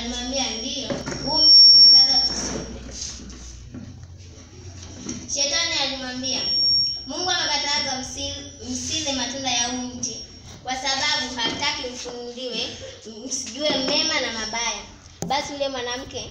Alimwambia ndiyo, huu mti tumekataza tusiule. Shetani alimwambia Mungu amekataza msile, msile matunda ya huu mti kwa sababu hataki mfunuliwe msijue mema na mabaya. Basi yule mwanamke